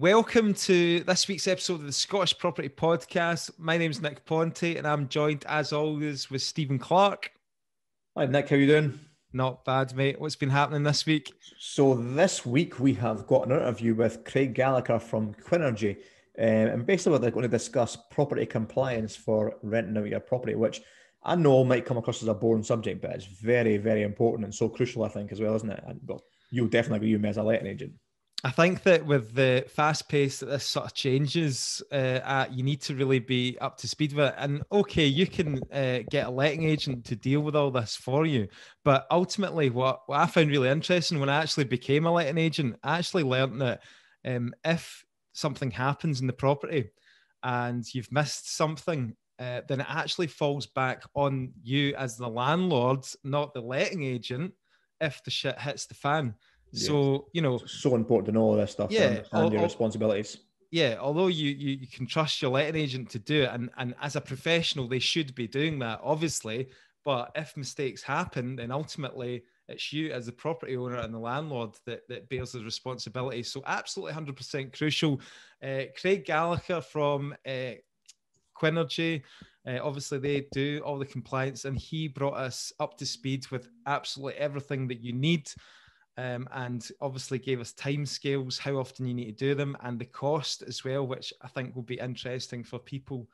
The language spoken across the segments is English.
Welcome to this week's episode of the Scottish Property Podcast. My name is Nick Ponty, and I'm joined, as always, with Steven Clark. Hi, Nick. How you doing? Not bad, mate. What's been happening this week? So this week we have got an interview with Craig Gallagher from Quinnergy, um, and basically they're going to discuss property compliance for renting out your property, which I know might come across as a boring subject, but it's very, very important and so crucial, I think, as well, isn't it? And, well, you'll definitely agree with me as a letting agent. I think that with the fast pace that this sort of changes, uh, at, you need to really be up to speed with it. And okay, you can uh, get a letting agent to deal with all this for you. But ultimately, what, what I found really interesting when I actually became a letting agent, I actually learned that um, if something happens in the property and you've missed something, uh, then it actually falls back on you as the landlord, not the letting agent, if the shit hits the fan. So you know, it's so important to know all of this stuff. Yeah, and, and your responsibilities. Yeah, although you, you you can trust your letting agent to do it, and and as a professional, they should be doing that, obviously. But if mistakes happen, then ultimately it's you as the property owner and the landlord that, that bears the responsibility. So absolutely 100% crucial. Uh, Craig Gallagher from uh, Quinnergy, uh, obviously they do all the compliance and he brought us up to speed with absolutely everything that you need um, and obviously gave us time scales, how often you need to do them, and the cost as well, which I think will be interesting for people.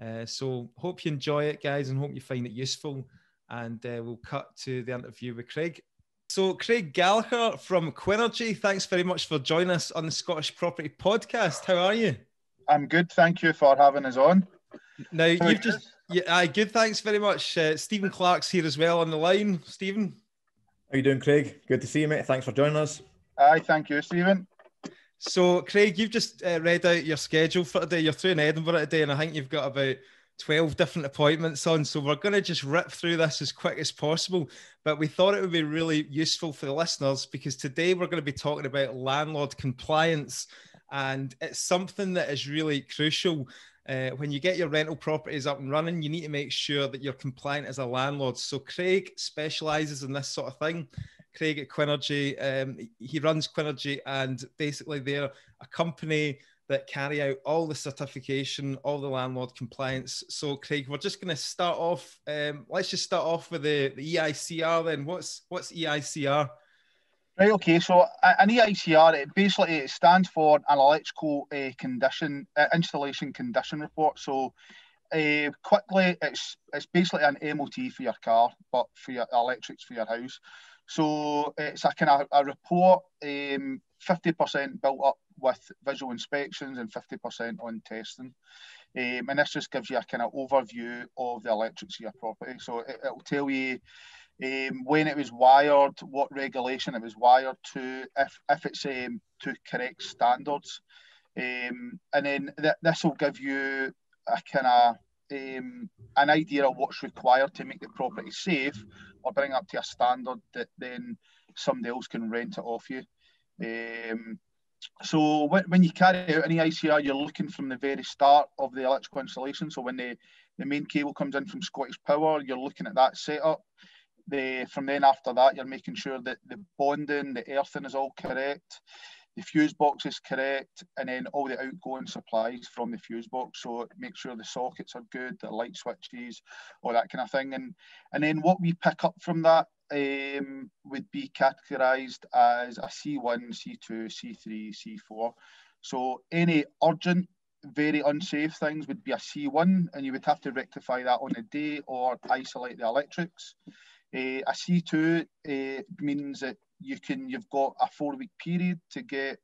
Uh, so hope you enjoy it, guys, and hope you find it useful. And uh, we'll cut to the interview with Craig. So, Craig Gallagher from Quinnergy, thanks very much for joining us on the Scottish Property Podcast. How are you? I'm good. Thank you for having us on. Now, you've just, yeah, uh, good. Thanks very much. Uh, Steven Clark's here as well on the line. Steven. How you doing, Craig? Good to see you, mate. Thanks for joining us. Aye, thank you, Steven. So, Craig, you've just uh, read out your schedule for today. You're through in Edinburgh today, and I think you've got about 12 different appointments on. So, we're going to just rip through this as quick as possible. But we thought it would be really useful for the listeners because today we're going to be talking about landlord compliance. And it's something that is really crucial uh, when you get your rental properties up and running, you need to make sure that you're compliant as a landlord. So Craig specializes in this sort of thing. Craig at Quinnergy, um, he runs Quinnergy, and basically they're a company that carry out all the certification, all the landlord compliance. So, Craig, we're just going to start off. Um, let's just start off with the, the EICR. Then, what's what's EICR? Right, okay, so an EICR, it basically it stands for an electrical uh, condition, uh, installation condition report. So uh, quickly, it's it's basically an MOT for your car, but for your electrics for your house. So it's a kind of a report, um, 50% built up with visual inspections and 50% on testing. Um, and this just gives you a kind of overview of the electrics of your property. So it, will tell you um, when it was wired, what regulation it was wired to, if, if it's um, to correct standards. Um, and then th- this will give you a kind of um, an idea of what's required to make the property safe or bring up to a standard that then somebody else can rent it off you. Um, so when, when you carry out an EICR, you're looking from the very start of the electrical installation. So when the, the main cable comes in from Scottish Power, you're looking at that setup the from then after that, you're making sure that the bonding, the earthing is all correct, the fuse box is correct, and then all the outgoing supplies from the fuse box. So make sure the sockets are good, the light switches, all that kind of thing. And and then what we pick up from that um, would be categorised as a C1, C2, C3, C4. So any urgent very unsafe things would be a C1, and you would have to rectify that on the day or isolate the electrics. Uh, a C2 uh, means that you can you've got a four week period to get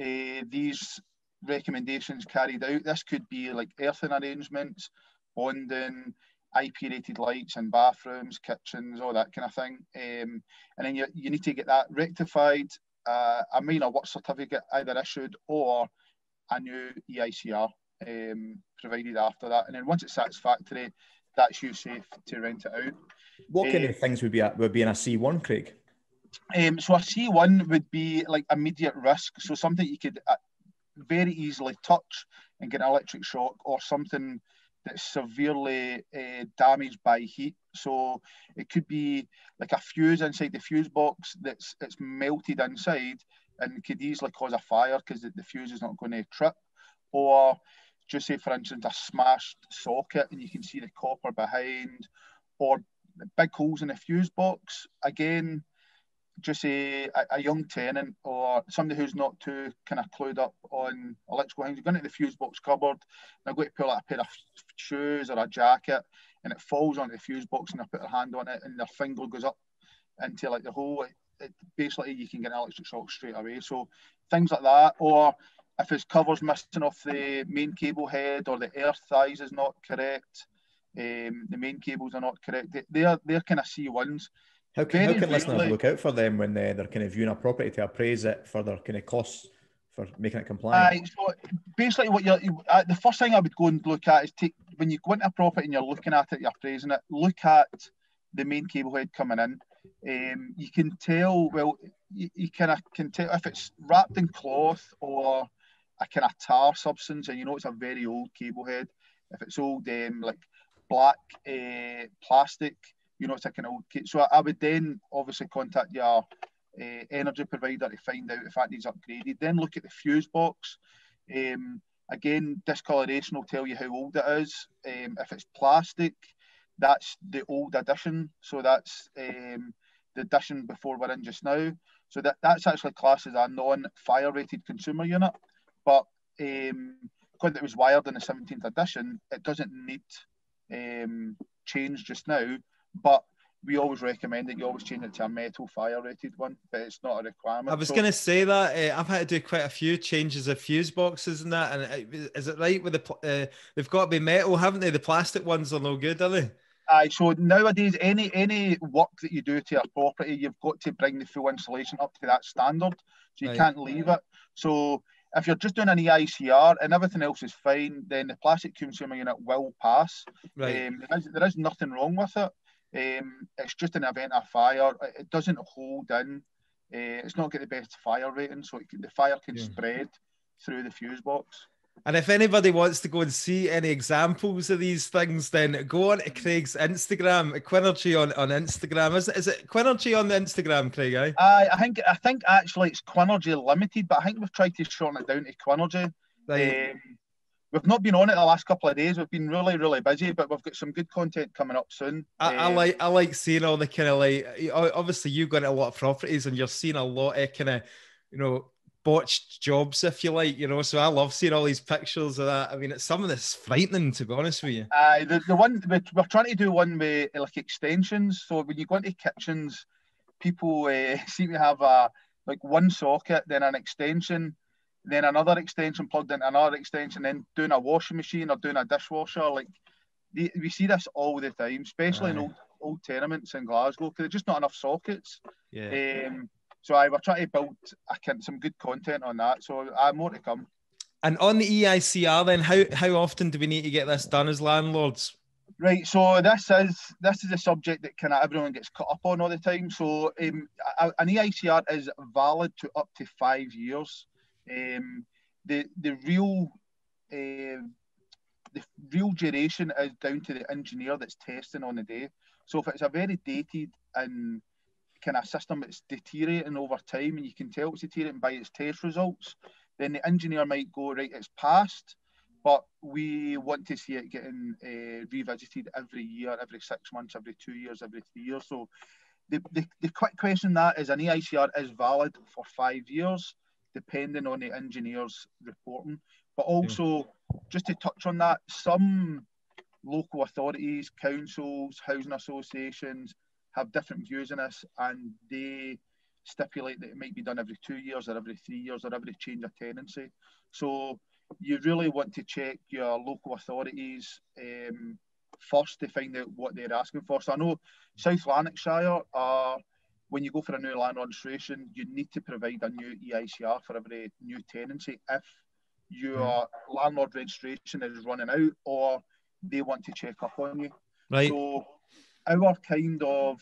uh, these recommendations carried out. This could be like earthing arrangements, bonding, IP rated lights in bathrooms, kitchens, all that kind of thing. Um, and then you, you need to get that rectified, uh, a minor work certificate either issued or a new EICR um, provided after that. And then once it's satisfactory, that's you safe to rent it out. What kind uh, of things would be at, would be in a C one, Craig? Um, so a C one would be like immediate risk, so something you could uh, very easily touch and get an electric shock, or something that's severely uh, damaged by heat. So it could be like a fuse inside the fuse box that's it's melted inside, and could easily cause a fire because the, the fuse is not going to trip. Or just say, for instance, a smashed socket and you can see the copper behind, or big holes in the fuse box. Again, just a, a, young tenant or somebody who's not too kind of clued up on electrical things, you're going to the fuse box cupboard, and they're going to pull out a pair of shoes or a jacket, and it falls onto the fuse box, and they put their hand on it, and their finger goes up into like the hole. It, basically, you can get an electric shock straight away. So things like that, or if his cover's missing off the main cable head, or the earth ties is not correct, um, the main cables are not correct. They, they're they're kind of C ones how can, how can listeners look out for them when they, they're kind of viewing a property to appraise it for their kind of costs for making it compliant? Uh, so basically, what you're uh, the first thing I would go and look at is take when you go into a property and you're looking at it, you're appraising it. Look at the main cable head coming in. Um, you can tell well, you, you kind of can tell if it's wrapped in cloth or a kind of tar substance, and you know it's a very old cable head. If it's old, um, like black uh, plastic you know, it's like an old kit. So I, would then obviously contact your uh, energy provider to find out if that needs upgraded. Then look at the fuse box. Um, again, discoloration will tell you how old it is. Um, if it's plastic, that's the old edition. So that's um, the edition before we're in just now. So that, that's actually classed as a non-fire rated consumer unit. But um, because it was wired in the 17th edition, it doesn't need um, change just now but we always recommend that you always change it to a metal fire rated one, but it's not a requirement. I was so, going to say that uh, I've had to do quite a few changes of fuse boxes and that. And is it right with the uh, they've got to be metal, haven't they? The plastic ones are no good, are they? Aye, so nowadays any any work that you do to a property, you've got to bring the full insulation up to that standard. So you right. can't leave it. So if you're just doing an EICR and everything else is fine, then the plastic consumer unit will pass. Right. Um, there, is, there is nothing wrong with it. Um, it's just an event of fire. It doesn't hold in. Uh, it's not get the best fire rating, so can, the fire can yeah. spread through the fuse box. And if anybody wants to go and see any examples of these things, then go on to Craig's Instagram, Quinnergy on, on Instagram. Is, is it Quinnergy on the Instagram, Craig? Eh? I, I think I think actually it's Quinnergy Limited, but I think we've tried to shorten it down to Quinnergy. Right. Um, we've not been on it the last couple of days. We've been really, really busy, but we've got some good content coming up soon. I, I um, like I like seeing all the kind of like obviously you've got a lot of properties and you're seeing a lot of kind of you know botched jobs, if you like, you know. So I love seeing all these pictures of that. I mean, it's some of this frightening, to be honest with you. Uh, the, the one we're trying to do one with like extensions. So when you go into kitchens, people uh, seem to have a like one socket, then an extension, then another extension plugged into another extension, then doing a washing machine or doing a dishwasher. Like we see this all the time, especially in old, old tenements in Glasgow, because there's just not enough sockets. Yeah. Um, so I were trying to build can, some good content on that. So I uh, more to come. And on the EICR, then how how often do we need to get this done as landlords? Right, so this is this is a subject that kind of everyone gets caught up on all the time. So um, an EICR is valid to up to five years. Um, the the real uh, the real duration is down to the engineer that's testing on the day. So if it's a very dated and kind of system that's deteriorating over time, and you can tell it's deteriorating by its test results, then the engineer might go right, it's passed, but we want to see it getting uh, revisited every year, every six months, every two years, every three years. So the, the, the quick question that is an EICR is valid for five years depending on the engineer's reporting. But also, yeah. just to touch on that, some local authorities, councils, housing associations have different views on this, and they stipulate that it might be done every two years or every three years or every change of tenancy. So you really want to check your local authorities um, first to find out what they're asking for. So I know South Lanarkshire are when you go for a new land registration, you need to provide a new EICR for every new tenancy if your mm. landlord registration is running out or they want to check up on you. Right. So our kind of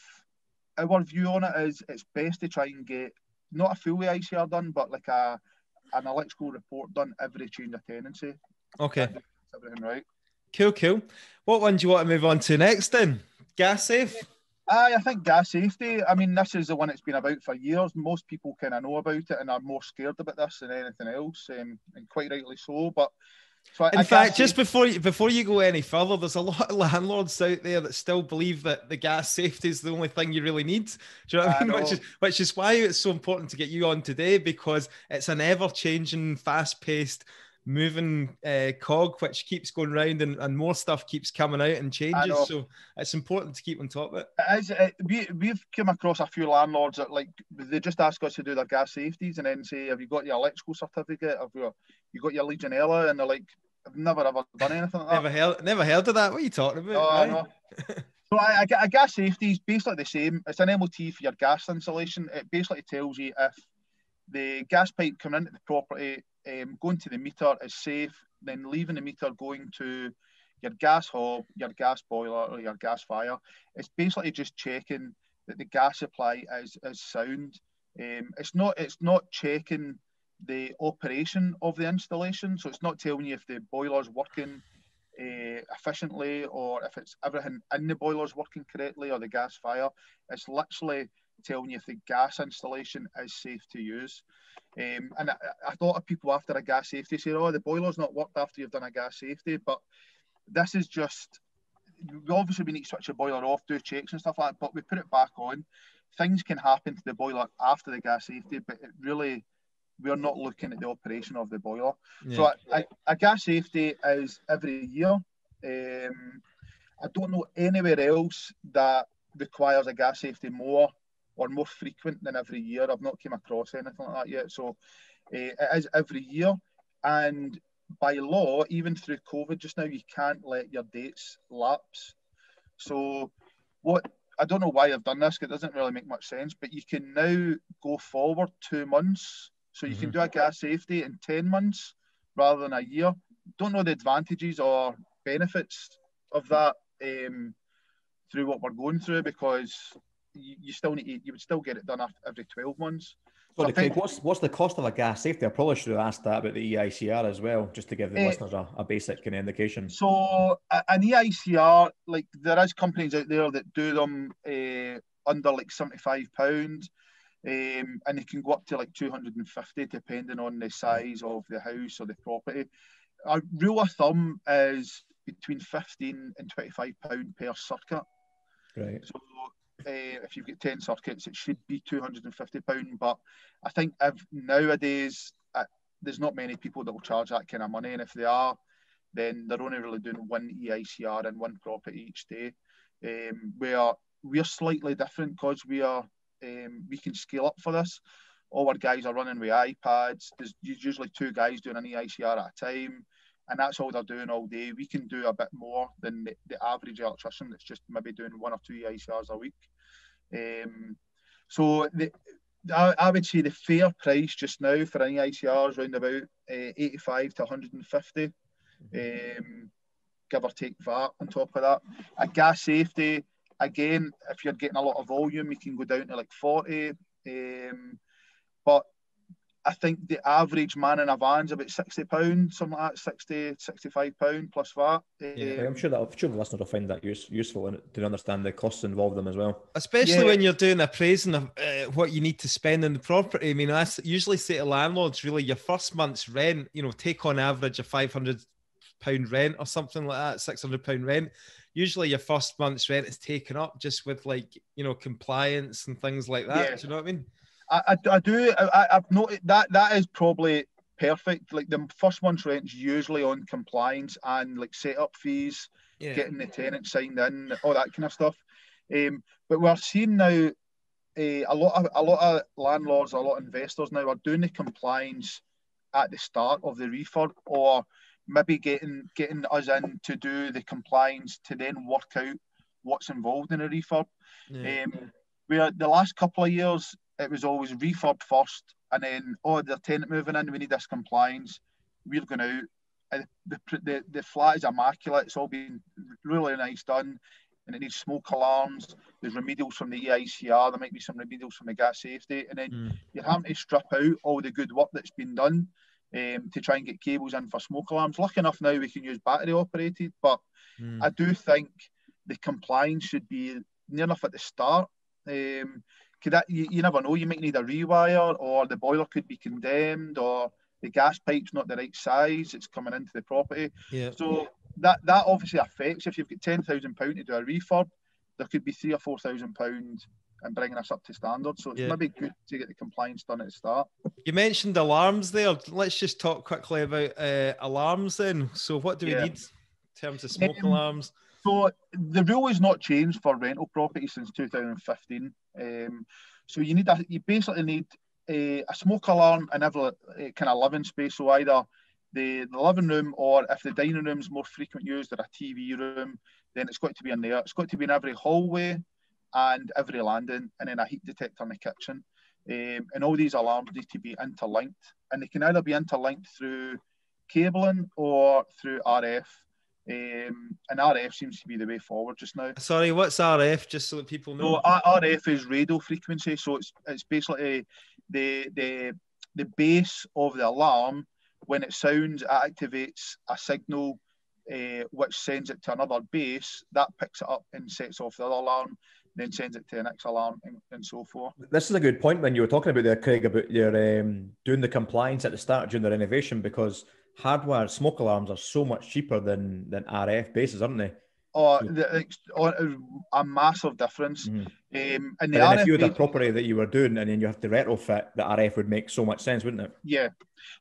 our view on it is it's best to try and get not a full EICR done, but like a an electrical report done every change of tenancy. Okay. Everything right. Cool, cool. What one do you want to move on to next then? Gas safe? Aye, I think gas safety. I mean, this is the one that's been about for years. Most people kind of know about it and are more scared about this than anything else, um, and quite rightly so. But so in I fact, just before you, before you go any further, there's a lot of landlords out there that still believe that the gas safety is the only thing you really need. Do you know what I, I mean? Which is which is why it's so important to get you on today because it's an ever-changing, fast-paced moving uh, cog which keeps going round and, and more stuff keeps coming out and changes. So it's important to keep on top of it. As it, we, we've come across a few landlords that like they just ask us to do their gas safeties and then say have you got your electrical certificate? Have you, you got your legionella? And they're like i've never ever done anything like never heard never heard of that. What are you talking about? Oh, I know. so I, I, a gas safety is basically the same. It's an mot for your gas installation. It basically tells you if the gas pipe coming into the property um, going to the meter is safe, then leaving the meter going to your gas hob, your gas boiler, or your gas fire. It's basically just checking that the gas supply is, is sound. Um, it's not it's not checking the operation of the installation, so it's not telling you if the boiler's working uh, efficiently or if it's everything in the boiler's working correctly or the gas fire. It's literally telling you if the gas installation is safe to use. Um, and I, I, thought of people after a gas safety say, oh, the boiler's not worked after you've done a gas safety. But this is just, obviously we need to switch the boiler off, do checks and stuff like that, but we put it back on. Things can happen to the boiler after the gas safety, but it really, we're not looking at the operation of the boiler. Yeah. So a, a, a, gas safety is every year. Um, I don't know anywhere else that requires a gas safety more or more frequent than every year. I've not came across anything like that yet. So uh, it is every year, and by law, even through COVID just now, you can't let your dates lapse. So what I don't know why I've done this it doesn't really make much sense, but you can now go forward two months. So you mm-hmm. can do a gas safety in 10 months rather than a year. Don't know the advantages or benefits of that um, through what we're going through because you, you still need to, you would still get it done after every 12 months. So Craig, think, what's what's the cost of a gas safety? I probably should have asked that about the EICR as well, just to give the uh, listeners a, a basic kind of indication. So an EICR, like there is companies out there that do them uh, under like seventy five pounds, um, and they can go up to like two hundred and fifty depending on the size of the house or the property. A rule of thumb is between fifteen and twenty five pound per circuit. Right. So uh, if you've got 10 circuits, it should be £250. But I think if nowadays, uh, there's not many people that will charge that kind of money. And if they are, then they're only really doing one EICR and one property each day. Um, are we're slightly different because we are um, we can scale up for this. All our guys are running with iPads. There's usually two guys doing an EICR at a time and that's all they're doing all day. We can do a bit more than the, the average electrician that's just maybe doing one or two EICRs a week. Um, so the, I, I, would say the fair price just now for any EICR is around about uh, 85 to 150, um, give or take VAT on top of that. A gas safety, again, if you're getting a lot of volume, you can go down to like 40. Um, but I think the average man in a van's about sixty pounds, something like that, 60, 65 pound plus VAT. Yeah, um, I'm sure that I'm sure the listener will find that use, useful and to understand the costs involved in them as well. Especially yeah. when you're doing appraising of uh, what you need to spend on the property. I mean, I usually say to landlords, really, your first month's rent, you know, take on average a five hundred pound rent or something like that, six hundred pound rent. Usually, your first month's rent is taken up just with like you know compliance and things like that. Yeah. Do you know what I mean? I, I, do. I, have noted that that is probably perfect. Like the first month's rent's usually on compliance and like setup fees, yeah. getting the tenant signed in, all that kind of stuff. Um, but we're seeing now uh, a lot of a lot of landlords, a lot of investors now are doing the compliance at the start of the refurb, or maybe getting getting us in to do the compliance to then work out what's involved in a refurb. Yeah. Um, where the last couple of years it was always refurb first, and then oh, the tenant moving in, we need this compliance. We're going out. The, the, the flat is immaculate. It's all been really nice done, and it needs smoke alarms. There's remedials from the EICR. There might be some remedials from the gas safety, and then mm. you're having to strip out all the good work that's been done um, to try and get cables in for smoke alarms. Lucky enough now we can use battery operated, but mm. I do think the compliance should be near enough at the start. Um, could that you, you never know? You might need a rewire, or the boiler could be condemned, or the gas pipe's not the right size. It's coming into the property. Yeah. So that that obviously affects. If you've got ten thousand pound to do a refurb, there could be three or four thousand pound and bringing us up to standard. So it's Yeah. maybe good to get the compliance done at the start. You mentioned alarms there. Let's just talk quickly about uh, alarms then. So, what do we Yeah. need in terms of smoke Um, alarms? So the rule has not changed for rental property since 2015. Um, so you need a, you basically need a, a smoke alarm in every uh, kind of living space. So either the, the living room or if the dining room is more frequent used or a TV room, then it's got to be in there. It's got to be in every hallway and every landing, and then a heat detector in the kitchen. Um, and all these alarms need to be interlinked, and they can either be interlinked through cabling or through RF. Um, and RF seems to be the way forward just now. Sorry, what's RF? Just so that people know. No, RF is radio frequency, so it's it's basically the the the base of the alarm. When it sounds, it activates a signal, uh, which sends it to another base. That picks it up and sets off the other alarm, then sends it to the next alarm, and, and so forth. This is a good point when you were talking about there, Craig, about your um, doing the compliance at the start during the renovation because hardwired smoke alarms are so much cheaper than than RF bases, aren't they? Or Yeah. the, a massive difference. Mhm. Um, and the then if you had a property that you were doing and then you have to retrofit, the RF would make so much sense, wouldn't it? Yeah.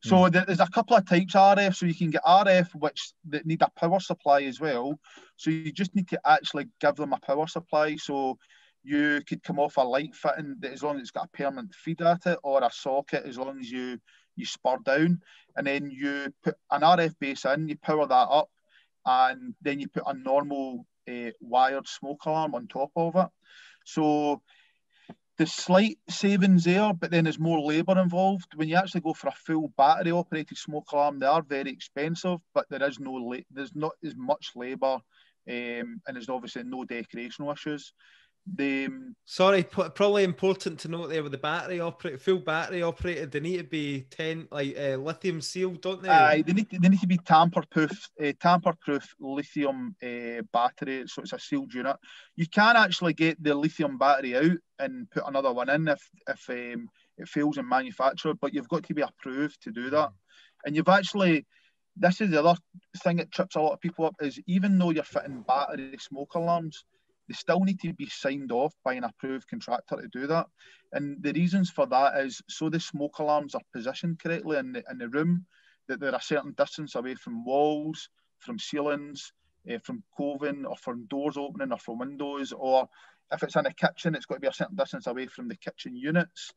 So there- there's a couple of types of RF. So you can get RF which that need a power supply as well. So you just need to actually give them a power supply. So you could come off a light fitting as long as it's got a permanent feed at it or a socket as long as you you spur down and then you put an RF base in, you power that up and then you put a normal uh, wired smoke alarm on top of it. So the slight savings there, but then there's more labour involved. When you actually go for a full battery operated smoke alarm, they are very expensive, but there is no there's not as much labour, um, and there's obviously no decorational issues. The um, Sorry, probably important to note there with the battery operated, full battery operated. They need to be ten like uh, lithium sealed, don't they? aye, they need to, they need to be tamper proof, uh, tamper proof lithium uh, battery, so it's a sealed unit. You can actually get the lithium battery out and put another one in if if um, it fails in manufacture, but you've got to be approved to do that. And you've actually, this is the other thing that trips a lot of people up is even though you're fitting battery smoke alarms, they still need to be signed off by an approved contractor to do that. And the reasons for that is so the smoke alarms are positioned correctly in the, in the room, that they're a certain distance away from walls, from ceilings, eh, from coving, or from doors opening, or from windows, or if it's in a kitchen, it's got to be a certain distance away from the kitchen units.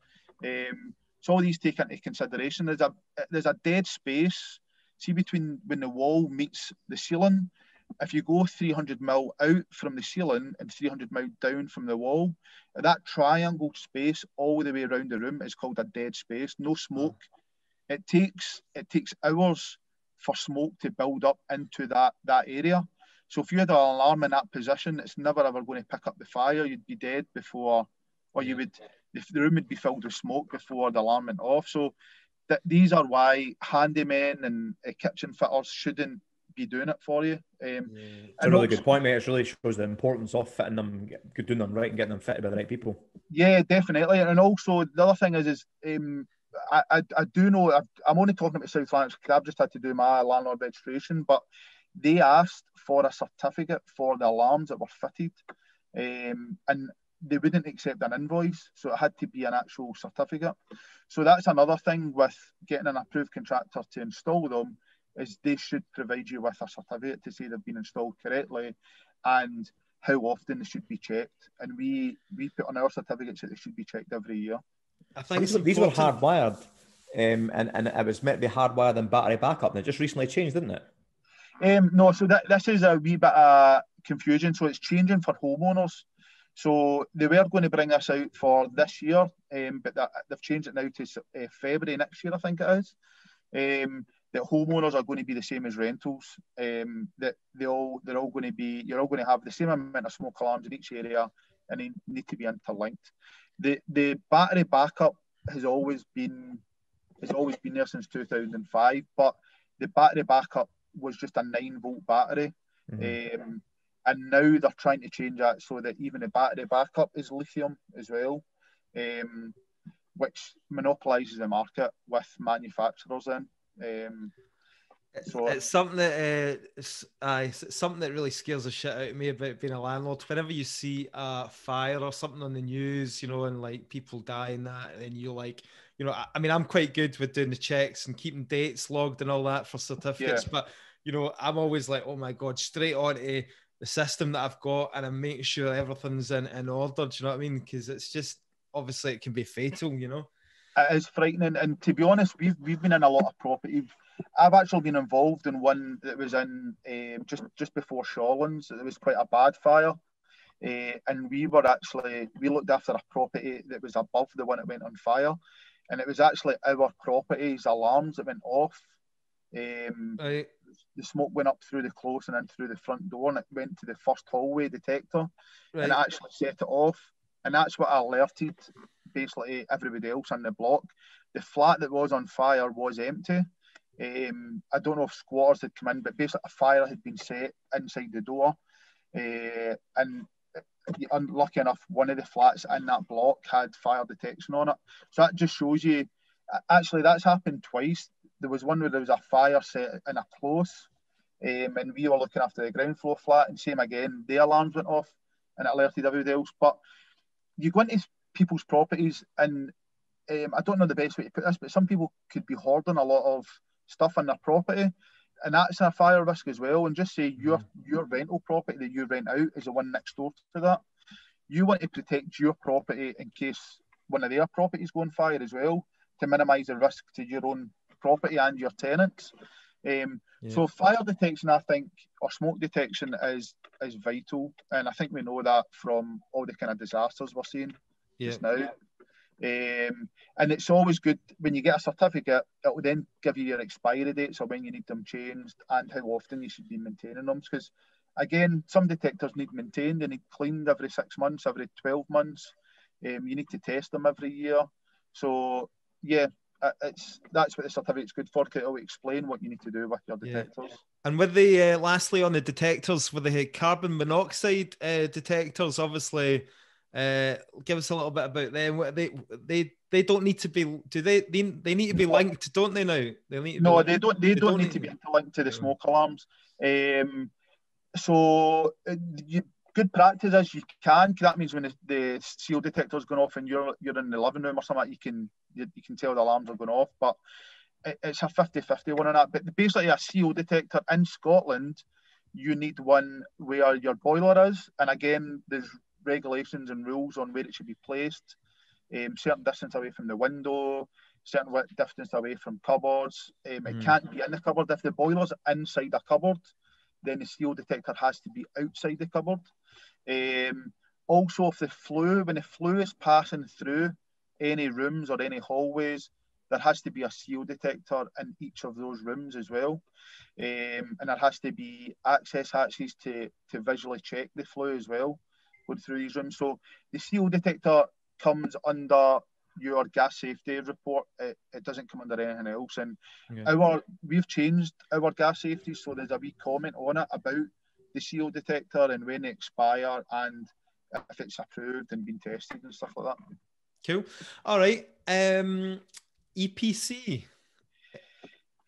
Um, so all these take into consideration. There's a there's a dead space. See between when the wall meets the ceiling. If you go 300 mil out from the ceiling and 300 mil down from the wall, that triangle space all the way around the room is called a dead space. No smoke. It takes it takes hours for smoke to build up into that that area. So if you had an alarm in that position, it's never ever going to pick up the fire. You'd be dead before, or you would the, the room would be filled with smoke before the alarm went off. So th- these are why handymen and uh, kitchen fitters shouldn't be doing it for you. Um, It's a really good point, mate. It really shows the importance of fitting them, doing them right, and getting them fitted by the right people. Yeah, definitely. And also the other thing is, is um, I, I, I do know I've, I'm only talking about South Lanarkshire because I've just had to do my landlord registration, but they asked for a certificate for the alarms that were fitted, um, and they wouldn't accept an invoice, so it had to be an actual certificate. So that's another thing with getting an approved contractor to install them is they should provide you with a certificate to say they've been installed correctly, and how often they should be checked. And we we put on our certificates that they should be checked every year. I think These, were- these were hardwired, um, and, and it was meant to be hardwired and battery backup, and it just recently changed, didn't it? Um, no, so that, this is a wee bit of confusion. So it's changing for homeowners. So they were going to bring us out for this year, um, but that, they've changed it now to uh, February next year, I think it is. Um, that homeowners are going to be the same as rentals. Um, that they all they're all going to be you're all going to have the same amount of smoke alarms in each area, and they need to be interlinked. The the battery backup has always been has always been there since 2005, but the battery backup was just a nine volt battery. Mhm. Um, and now they're trying to change that so that even the battery backup is lithium as well, um, which monopolises the market with manufacturers in. Um, so it's something that uh, it's, uh, it's something that really scares the shit out of me about being a landlord. Whenever you see a fire or something on the news, you know, and like people dying that, and you like, you know, I, I, mean, I'm quite good with doing the checks and keeping dates logged and all that for certificates, yeah. but you know, I'm always like, oh my god, straight on to the system that I've got, and I'm making sure everything's in in order. Do you know what I mean? Because it's just obviously it can be fatal, you know. It is frightening, and to be honest, we've we've been in a lot of property I've actually been involved in one that was in um, just just before Shawlands. It was quite a bad fire, uh, and we were actually we looked after a property that was above the one that went on fire, and it was actually our property's alarms that went off. Um, right. The smoke went up through the close and then through the front door, and it went to the first hallway detector, right. and actually set it off. And that's what alerted basically everybody else in the block. The flat that was on fire was empty. Um, I don't know if squatters had come in, but basically a fire had been set inside the door. Uh, and unlucky enough, one of the flats in that block had fire detection on it. So that just shows you, actually, that's happened twice. There was one where there was a fire set in a close, um, and we were looking after the ground floor flat, and same again, the alarms went off and it alerted everybody else. But you go into people's properties, and um, I don't know the best way to put this, but some people could be hoarding a lot of stuff on their property, and that's a fire risk as well. And just say your mm. your rental property that you rent out is the one next door to that. You want to protect your property in case one of their properties go on fire as well to minimise the risk to your own property and your tenants. Um, yeah. So fire detection, I think, or smoke detection is is vital, and I think we know that from all the kind of disasters we're seeing yeah. just now. Um, and it's always good when you get a certificate, it will then give you your expiry dates or when you need them changed and how often you should be maintaining them. Because again, some detectors need maintained, they need cleaned every six months, every 12 months. Um, you need to test them every year. So, yeah, it's that's what the certificate's good for. It will explain what you need to do with your detectors. Yeah. And with the uh, lastly on the detectors, with the carbon monoxide uh, detectors, obviously uh, give us a little bit about them. They they they don't need to be. Do they? They, they need to be linked, don't they? Now they need. no, they don't. They, they don't, don't, need to be linked to the smoke alarms. Um, so uh, you, good practice as you can. That means when the, the CO detector is going off and you're you're in the living room or something, you can you, you can tell the alarms are going off. But it's a 50-50 one on that. But basically, a CO detector in Scotland, you need one where your boiler is, and again, there's regulations and rules on where it should be placed. Um, certain distance away from the window, certain distance away from cupboards. Um, mm. It can't be in the cupboard. If the boiler's inside a cupboard, then the CO detector has to be outside the cupboard. Um, also, if the flue, when the flue is passing through any rooms or any hallways, there has to be a CO detector in each of those rooms as well. Um, and there has to be access hatches to, to visually check the flue as well going through these rooms. So the CO detector comes under your gas safety report. It, it doesn't come under anything else. And okay. our we've changed our gas safety, so there's a wee comment on it about the CO detector and when they expire and if it's approved and been tested and stuff like that. Cool. All right. Um, EPC.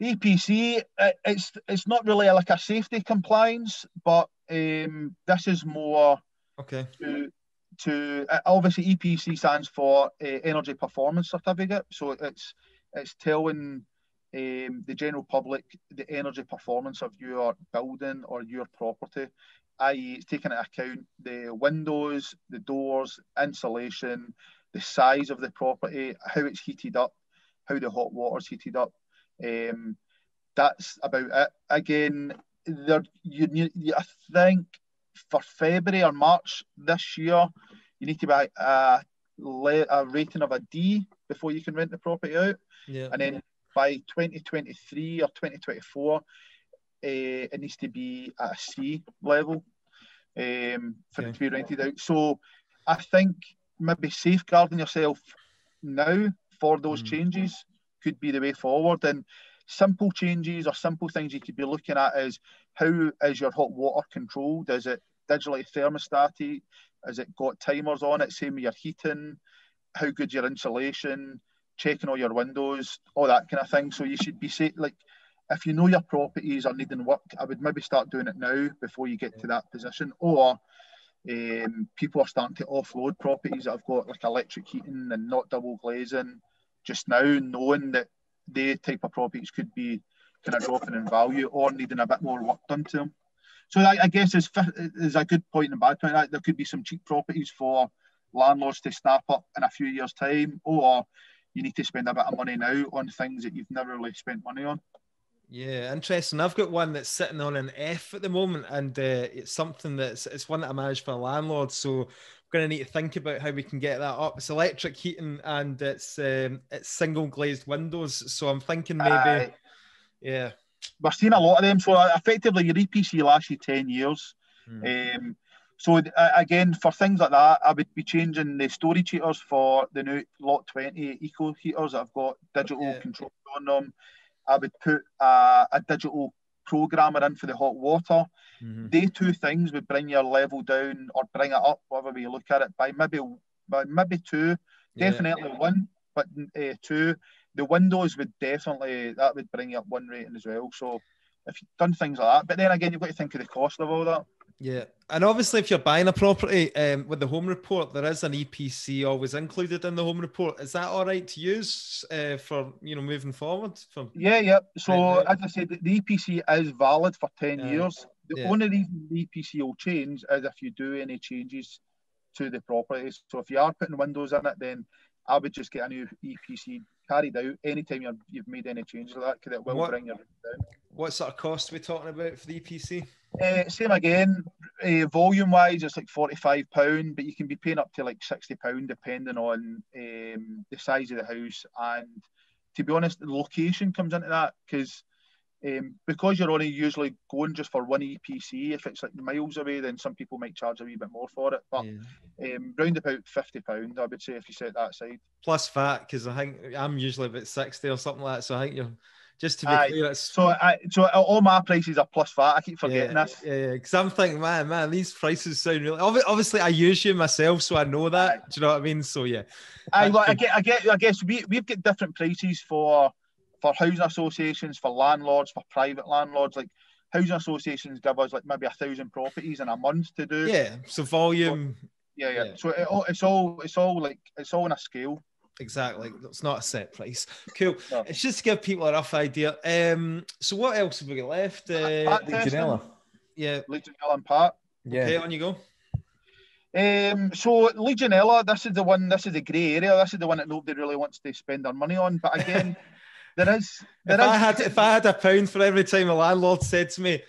EPC, it's it's not really like a safety compliance, but um, this is more Okay. To, to uh, obviously EPC stands for uh, Energy Performance Certificate, so it's it's telling um, the general public the energy performance of your building or your property, i.e., it's taking into account the windows, the doors, insulation, the size of the property, how it's heated up, how the hot water's heated up. Um, that's about it. Again, there you, you I think for February or March this year, you need to buy a, a rating of a D before you can rent the property out. Yeah. And then by 2023 or 2024, uh, it needs to be at a C level um, for it to be rented out. So I think maybe safeguarding yourself now for those mm. changes could be the way forward. And simple changes or simple things you could be looking at is how is your hot water controlled? Is it digitally thermostated? Has it got timers on it? Same with your heating, how good your insulation, checking all your windows, all that kind of thing. So you should be say like if you know your properties are needing work, I would maybe start doing it now before you get to that position. Or um, people are starting to offload properties that have got like electric heating and not double glazing just now, knowing that their type of properties could be kind of dropping in value or needing a bit more work done to them. So I, I guess there's, is a good point and bad point. There could be some cheap properties for landlords to snap up in a few years' time, or you need to spend a bit of money now on things that you've never really spent money on. Yeah, interesting. I've got one that's sitting on an F at the moment, and uh, it's something that's it's one that I manage for a landlord. So I'm going to need to think about how we can get that up. It's electric heating and it's um, it's single glazed windows. So I'm thinking maybe, uh, yeah, we're seeing a lot of them. So effectively, your EPC lasts you ten years. Mm. Um, so uh, again, for things like that, I would be changing the storage heaters for the new Lot 20 Eco heaters that have got digital yeah. control on them. I would put a, a digital programmer in for the hot water. Mm-hmm. They two things would bring your level down or bring it up, whatever way you look at it, by maybe by maybe two, definitely yeah. one, but uh, two. The windows would definitely that would bring you up one rating as well. So if you've done things like that, but then again, you've got to think of the cost of all that. Yeah, and obviously, if you're buying a property um, with the home report, there is an EPC always included in the home report. Is that all right to use uh, for you know moving forward? From yeah, yeah. So right as I said, the EPC is valid for ten yeah. years. The yeah. only reason the EPC will change is if you do any changes to the property. So if you are putting windows in it, then I would just get a new EPC carried out anytime you've, you've made any changes like that because it will what, bring your down. What sort of cost are we talking about for the EPC? Uh, same again, uh, volume wise, it's like £45, but you can be paying up to like £60 depending on um, the size of the house. And to be honest, the location comes into that because um, because you're only usually going just for one EPC, if it's like miles away, then some people might charge a wee bit more for it. But yeah. um, round about fifty pound, I would say, if you set that aside. Plus VAT, because I think I'm usually about sixty or something like that. So I think you're just to be Aye. clear, it's... so I, so uh, all my prices are plus VAT. I keep forgetting yeah, this. Yeah, because I'm thinking, man, man, these prices sound really. Obviously, I use you myself, so I know that. Aye. Do you know what I mean? So yeah. Well, I get, I get, I guess we we've got different prices for for housing associations, for landlords, for private landlords. Like housing associations give us like maybe a thousand properties in a month to do. Yeah. So volume. So, yeah, yeah, yeah. So it, it's all it's all like it's all on a scale. Exactly. It's not a set price. Cool. No. It's just to give people a rough idea. Um, so what else have we got left? Uh, Legionella. Yeah. Legionella and PAT. Yeah. Okay, on you go. Um, so Legionella, this is the one. This is the grey area. This is the one that nobody really wants to spend their money on. But again, there is. There if is, I had if I had a pound for every time a landlord said to me,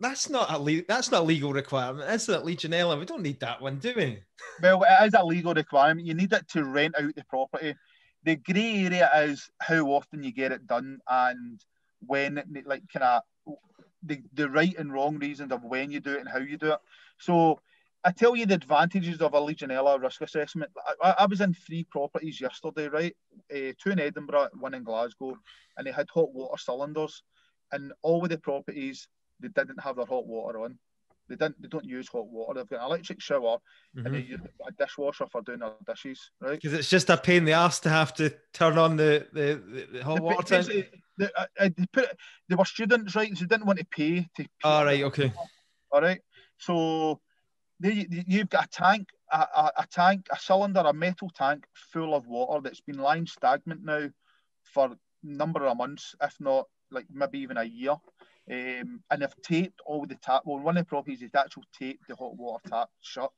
"That's not a le- that's not a legal requirement. That's not Legionella. We don't need that one, do we?" Well, it is a legal requirement. You need it to rent out the property. The grey area is how often you get it done and when, like, kind of the, the right and wrong reasons of when you do it and how you do it. So I tell you the advantages of a Legionella risk assessment. I, I was in three properties yesterday, right? Uh, two in Edinburgh, one in Glasgow, and they had hot water cylinders. And all of the properties, they didn't have their hot water on. They didn't. They don't use hot water. They've got an electric shower mm-hmm. and they use a dishwasher for doing their dishes, right? Because it's just a pain in the ass to have to turn on the the, the hot water. They, uh, uh, they, put, they were students, right? So they didn't want to pay to. All right. Okay. All right. So they, you've got a tank, a, a, a, tank, a cylinder, a metal tank full of water that's been lying stagnant now for a number of months, if not like maybe even a year. Um, and they've taped all the tap. Well, one of the properties is actually taped the hot water tap shut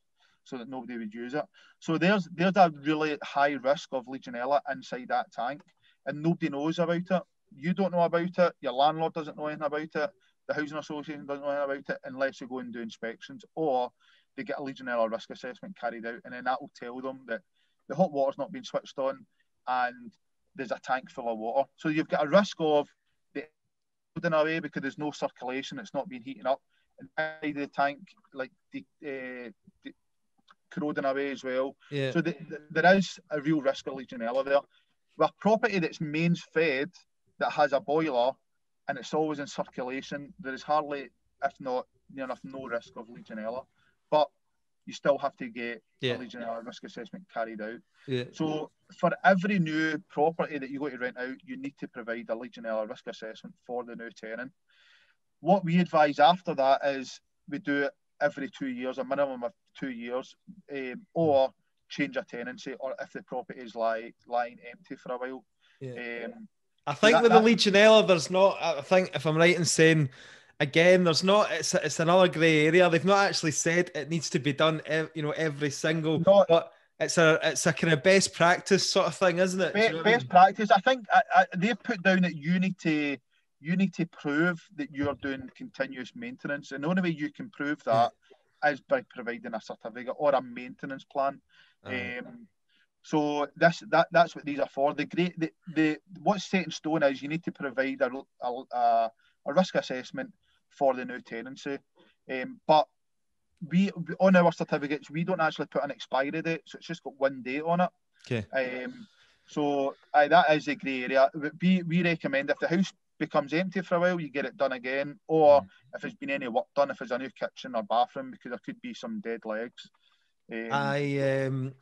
so that nobody would use it. So there's there's a really high risk of Legionella inside that tank, and nobody knows about it. You don't know about it. Your landlord doesn't know anything about it. The housing association doesn't know anything about it unless you go and do inspections, or they get a Legionella risk assessment carried out, and then that will tell them that the hot water's not been switched on and there's a tank full of water. So you've got a risk of in away because there's no circulation, it's not being heating up, and the tank like the, uh, the corroding away as well. Yeah. So the, the, there is a real risk of Legionella there. With a property that's mains fed that has a boiler and it's always in circulation, there is hardly, if not near enough no risk of Legionella, but you still have to get Yeah. a Legionella risk assessment carried out. Yeah. So for every new property that you go to rent out, you need to provide a Legionella risk assessment for the new tenant. What we advise after that is we do it every two years, a minimum of two years, um, or change a tenancy, or if the property is lie, lying empty for a while. Yeah. Um, I think that- with the Legionella, there's not. I think if I'm right in saying, again, there's not. It's it's another grey area. They've not actually said it needs to be done. ev- You know, every single. Not- but it's a it's a kind of best practice sort of thing, isn't it? Do you know what I best mean? practice. I think I, I, they've put down that you need to you need to prove that you're doing continuous maintenance, and the only way you can prove that is by providing a certificate or a maintenance plan. Um, so this that that's what these are for. The great the, the what's set in stone is you need to provide a, a, a risk assessment for the new tenancy, um, but we on our certificates we don't actually put an expiry date, so it's just got one date on it. Okay. Um, so aye, that is a grey area. We we recommend if the house becomes empty for a while, you get it done again, or Mm. if there's been any work done, if there's a new kitchen or bathroom, because there could be some dead legs. Um, I um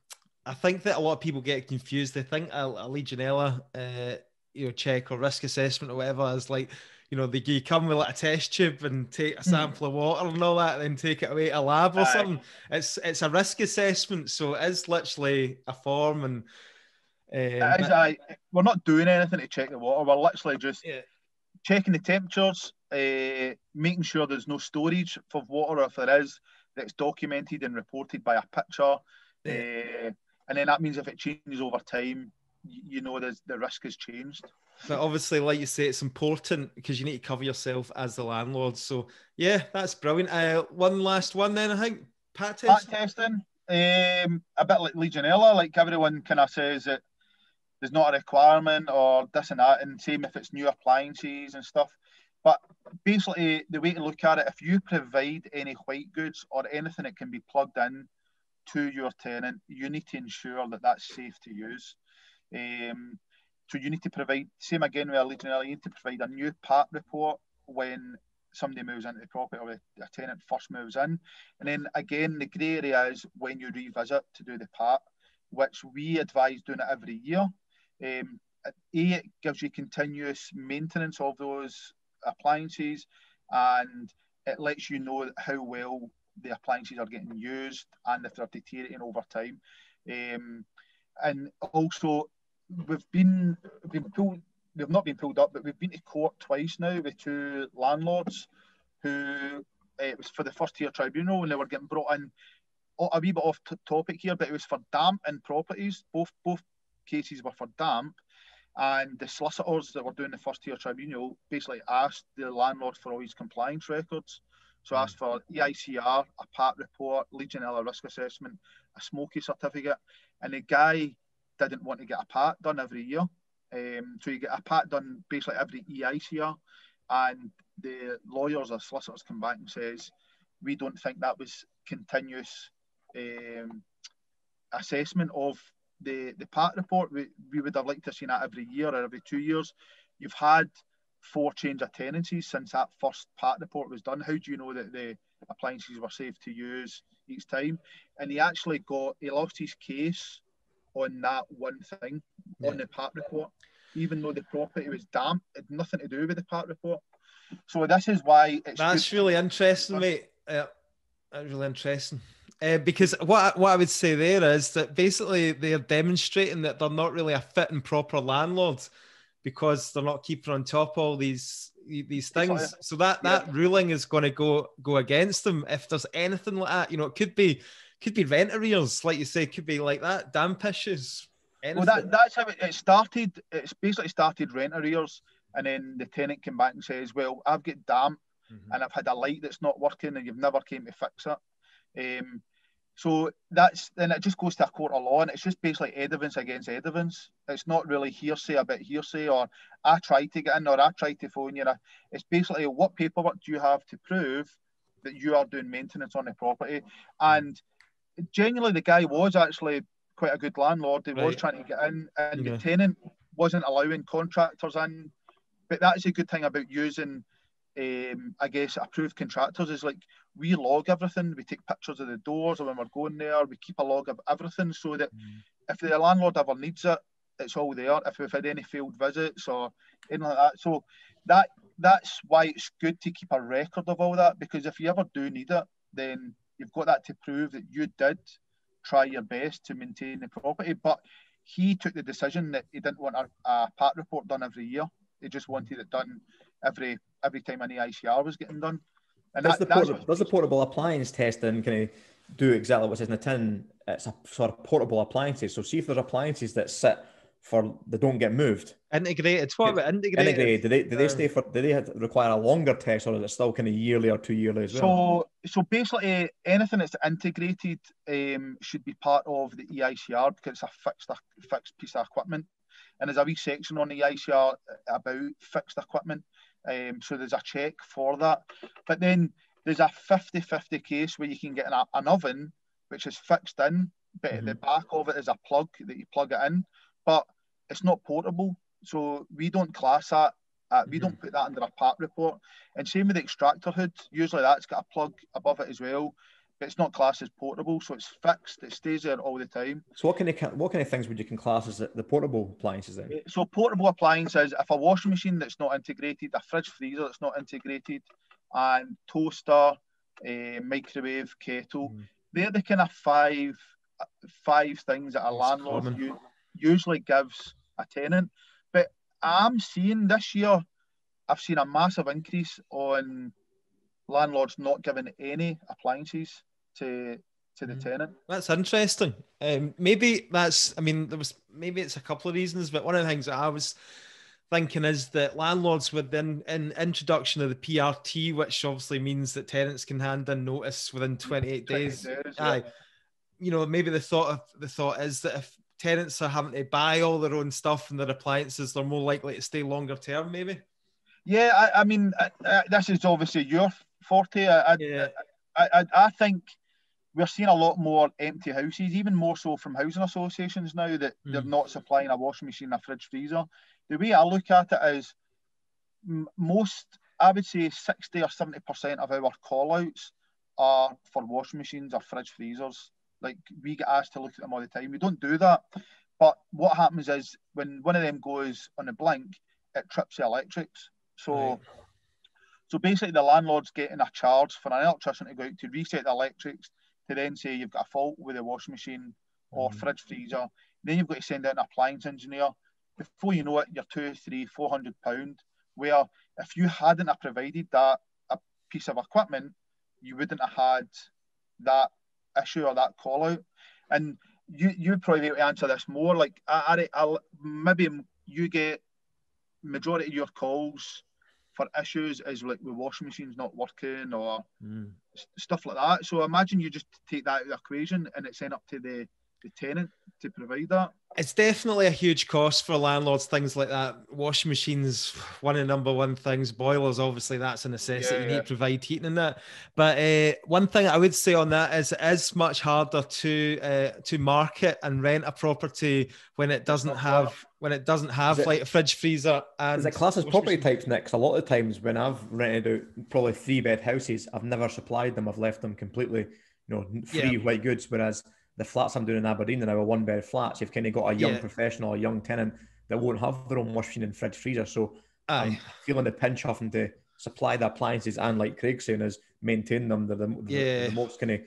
I think that a lot of people get confused. They think a, a Legionella uh you know check or risk assessment or whatever is like you know they you come with like a test tube and take a sample of water and all that, and then take it away to a lab or Aye. something. It's it's a risk assessment, so it is literally a form and. Um, is, aye, we're not doing anything to check the water. We're literally just Yeah. checking the temperatures, uh, making sure there's no storage of water. If there is, that's documented and reported by a picture. Uh, and then that means if it changes over time, you know there's, the risk has changed. But obviously, like you say, it's important because you need to cover yourself as the landlord. So yeah, that's brilliant. Uh, one last one then, I think. PAT PAT testing, um, a bit like Legionella, like everyone kind of says that there's not a requirement or this and that, and same if it's new appliances and stuff. But basically, the way to look at it, if you provide any white goods or anything that can be plugged in to your tenant, you need to ensure that that's safe to use. Um, so you need to provide, same again with a Legionella, you need to provide a new PAT report when somebody moves into the property or a tenant first moves in. And then again, the grey area is when you revisit to do the PAT, which we advise doing it every year. Um, A, it gives you continuous maintenance of those appliances and it lets you know how well the appliances are getting used and if they're deteriorating over time. Um, and also, we've been we've been pulled, we've not been pulled up, but we've been to court twice now with two landlords who uh, it was for the first tier tribunal and they were getting brought in a wee bit off t- topic here, but it was for damp in properties. Both both cases were for damp, and the solicitors that were doing the first tier tribunal basically asked the landlord for all his compliance records. So asked for EICR, a PAT report, Legionella risk assessment, a smoky certificate, and the guy didn't want to get a PAT done every year. Um, so you get a PAT done basically every E EICR, and the lawyers or solicitors come back and says we don't think that was continuous um, assessment of the the PAT report. We, we would have liked to seen that every year or every two years. You've had four change of tenancies since that first PAT report was done. How do you know that the appliances were safe to use each time? And he actually got he lost his case on that one thing on the PAT report, even though the property was damp. It had nothing to do with the PAT report. So this is why it's That's good- really interesting, mate. Yeah, that's really interesting. Uh, because what I, what I would say there is that basically they're demonstrating that they're not really a fit and proper landlord because they're not keeping on top of all these these things. So that that ruling is going to go go against them if there's anything like that. You know, it could be could be rent arrears, like you say, could be like that, damp issues. Well, that, that's how it, it started. It's basically started rent arrears, and then the tenant came back and says, "Well, I've got damp, Mhm. and I've had a light that's not working, and you've never came to fix it." Um, so that's then it just goes to a court of law, and it's just basically evidence against evidence. It's not really hearsay about hearsay, or I tried to get in, or I tried to phone you. It's basically what paperwork do you have to prove that you are doing maintenance on the property, and genuinely the guy was actually quite a good landlord. He was trying to get in, and Yeah. the tenant wasn't allowing contractors in. But that's a good thing about using um, I guess approved contractors is like we log everything. We take pictures of the doors or when we're going there. We keep a log of everything so that mm. if the landlord ever needs it, it's all there. If we've had any failed visits or anything like that, so that that's why it's good to keep a record of all that because if you ever do need it, then you've got that to prove that you did try your best to maintain the property. But he took the decision that he didn't want a, a PAT report done every year. He just wanted it done every every time an EICR was getting done. And does, that, the portable, does the portable appliance testing kind of do exactly what it says in the tin? It's a sort of portable appliances. So see if there's appliances that sit for they don't get moved. Integrated. What about integrated? Integrated. Do they do they stay for? Do they require a longer test, or is it still kind of yearly or two yearly as well? So so basically, anything that's integrated um, should be part of the EICR because it's a fixed fixed piece of equipment, and there's a wee section on the EICR about fixed equipment. Um, so there's a check for that. But then there's a 50-50 case where you can get an, an oven which is fixed in, but mm-hmm. the back of it is a plug that you plug it in, but it's not portable. So we don't class that. Uh, we mm-hmm. don't put that under a PAT report. And same with the extractor hood. Usually that's got a plug above it as well but it's not classed as portable, so it's fixed. It stays there all the time. So what kind of what kind of things would you can class as the portable appliances then? So portable appliances, if a washing machine that's not integrated, a fridge freezer that's not integrated, and toaster, a microwave, kettle, mm. they're the kind of five five things that a that's landlord usually gives a tenant. But I'm seeing this year, I've seen a massive increase on landlords not giving any appliances to to the mm. tenant. That's interesting. Um, maybe that's. I mean, there was maybe it's a couple of reasons, but one of the things that I was thinking is that landlords with the in, introduction of the PRT, which obviously means that tenants can hand in notice within 28 days. days aye, yeah. you know, maybe the thought of the thought is that if tenants are having to buy all their own stuff and their appliances, they're more likely to stay longer term. Maybe. Yeah, I, I mean, uh, uh, this is obviously your forte. I, I, yeah. I, I, I think we're seeing a lot more empty houses, even more so from housing associations now that mm. they're not supplying a washing machine, a fridge, freezer. The way I look at it is most, I would say 60 or 70% of our call outs are for washing machines or fridge freezers. Like we get asked to look at them all the time. We don't do that. But what happens is when one of them goes on a blink, it trips the electrics. So right. so basically the landlord's getting a charge for an electrician to go out to reset the electrics to then say you've got a fault with the washing machine or mm. fridge freezer. Then you've got to send out an appliance engineer. Before you know it, you're two, three, four hundred pound. Where if you hadn't have provided that a piece of equipment, you wouldn't have had that issue or that call out. And you you probably be able to answer this more. Like I, I, I'll, maybe you get majority of your calls for issues is like the washing machine's not working or mm. stuff like that. So imagine you just take that out of the equation and it's sent up to the, the tenant to provide that. It's definitely a huge cost for landlords, things like that. Washing machines, one of the number one things. Boilers, obviously, that's a necessity. Yeah, you need to provide heating in that. But uh, one thing I would say on that is it is much harder to uh, to market and rent a property when it doesn't have when it doesn't have it, like a fridge freezer and is it classes property machine? types next a lot of times when i've rented out probably three bed houses i've never supplied them i've left them completely you know free yeah. white goods whereas the flats i'm doing in aberdeen are now a one bed flats you've kind of got a young yeah. professional a young tenant that won't have their own washing and fridge freezer so Aye. i'm feeling the pinch having to supply the appliances and like craig's saying is maintain them they're the, the, yeah. the most kind of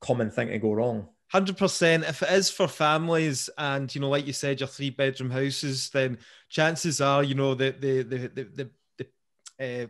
common thing to go wrong Hundred percent. If it is for families, and you know, like you said, your three bedroom houses, then chances are, you know, the the the the the, the uh,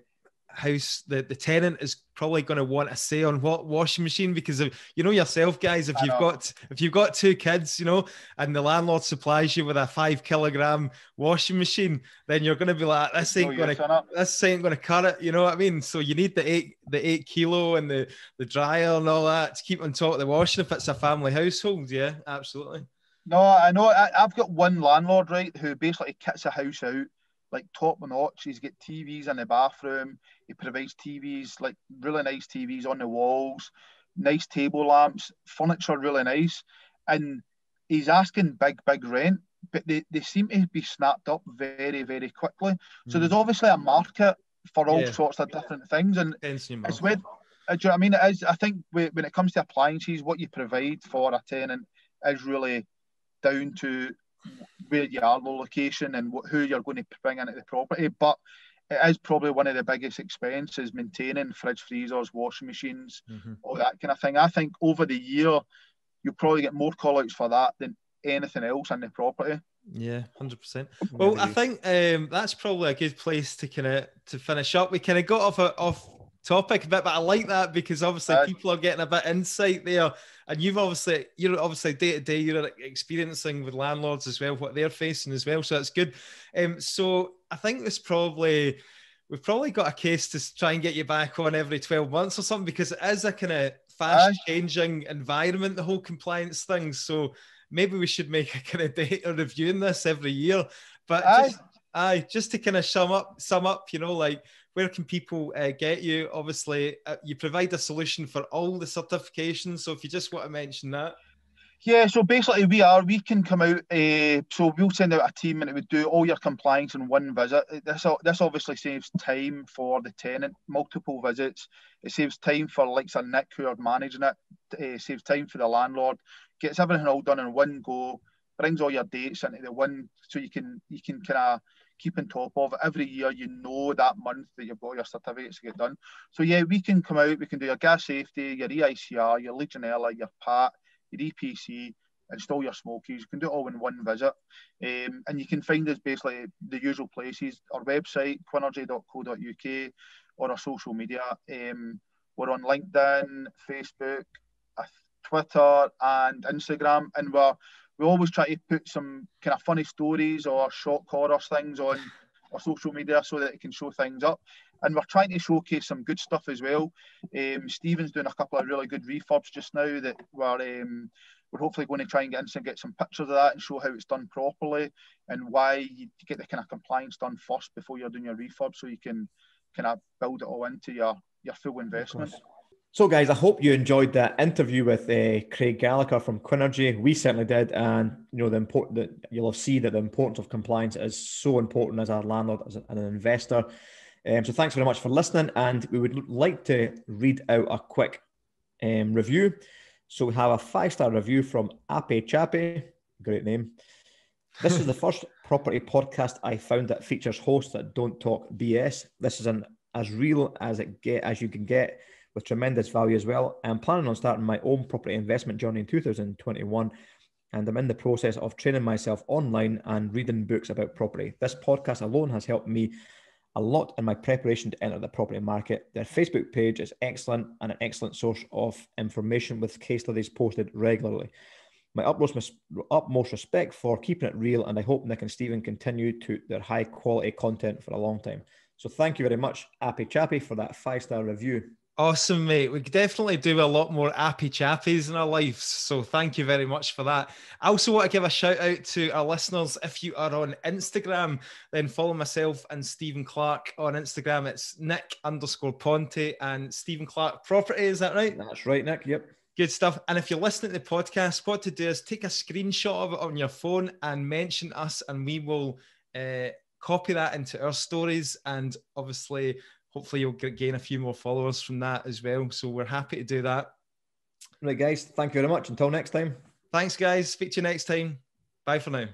house the, the tenant is probably going to want a say on what washing machine because of you know yourself guys if you've got if you've got two kids you know and the landlord supplies you with a five kilogram washing machine then you're going to be like this ain't going to this ain't going to cut it you know what i mean? So you need the eight the eight kilo and the the dryer and all that to keep on top of the washing if it's a family household yeah absolutely. No i know I, i've got one landlord right who basically kits a house out like top notch. He's got TVs in the bathroom. He provides TVs, like really nice TVs on the walls, nice table lamps, furniture really nice. And he's asking big, big rent, but they, they seem to be snapped up very, very quickly. So mm. there's obviously a market for all yeah. sorts of different things. And it's with, uh, do you know what I mean? It is. I think when it comes to appliances, what you provide for a tenant is really down to where you are, location, and what, who you're going to bring into the property. But it is probably one of the biggest expenses maintaining fridge, freezers, washing machines, mm-hmm. all that kind of thing. I think over the year, you'll probably get more call outs for that than anything else in the property. Yeah, hundred percent. Well, I think um, that's probably a good place to kind of to finish up. We kind of got off a, off topic a bit, but I like that because obviously uh, people are getting a bit insight there, and you've obviously you're obviously day to day you're experiencing with landlords as well what they're facing as well. So that's good. Um, so I think this probably we've probably got a case to try and get you back on every 12 months or something because it is a kind of fast changing environment, the whole compliance thing. So maybe we should make a kind of data reviewing this every year. But just, aye, just to kind of sum up, sum up, you know, like where can people uh, get you? Obviously, uh, you provide a solution for all the certifications. So if you just want to mention that. Yeah, so basically we are, we can come out, uh, so we'll send out a team and it would do all your compliance in one visit. This, this obviously saves time for the tenant, multiple visits. It saves time for like a Nick who are managing it, it saves time for the landlord, gets everything all done in one go, brings all your dates into the one, so you can, you can kind of keep on top of. Every year you know that month that you've got your certificates to get done. So yeah, we can come out, we can do your gas safety, your EICR, your Legionella, your PAT, your EPC, install your smokies. You can do it all in one visit. Um, and you can find us basically the usual places, our website, quinnergy.co.uk, or our social media. Um, we're on LinkedIn, Facebook, uh, Twitter, and Instagram. And we're, we always try to put some kind of funny stories or shock horror things on our social media so that it can show things up and we're trying to showcase some good stuff as well. Um, Steven's doing a couple of really good refurbs just now that we're um, we're hopefully going to try and get in and get some pictures of that and show how it's done properly and why you get the kind of compliance done first before you're doing your refurb, so you can kind of build it all into your your full investment. So, guys, I hope you enjoyed that interview with uh, Craig Gallagher from Quinnergy. We certainly did, and you know the important that you'll see that the importance of compliance is so important as a landlord, as an investor. Um, so thanks very much for listening, and we would like to read out a quick um, review. So we have a five-star review from Appy Chappy, great name. This is the first property podcast I found that features hosts that don't talk BS. This is an as real as it get as you can get with tremendous value as well. I'm planning on starting my own property investment journey in 2021 and I'm in the process of training myself online and reading books about property. This podcast alone has helped me a lot in my preparation to enter the property market. Their Facebook page is excellent and an excellent source of information with case studies posted regularly. My utmost, utmost respect for keeping it real, and I hope Nick and Steven continue to their high quality content for a long time. So thank you very much, Appy Chappy, for that five star review. Awesome, mate. We definitely do a lot more appy chappies in our lives. So thank you very much for that. I also want to give a shout out to our listeners. If you are on Instagram, then follow myself and Steven Clark on Instagram. It's Nick underscore Ponty and Steven Clark Property. Is that right? That's right, Nick. Yep. Good stuff. And if you're listening to the podcast, what to do is take a screenshot of it on your phone and mention us, and we will uh, copy that into our stories. And obviously, hopefully you'll gain a few more followers from that as well. So we're happy to do that. Right, guys. Thank you very much. Until next time. Thanks, guys. Speak to you next time. Bye for now.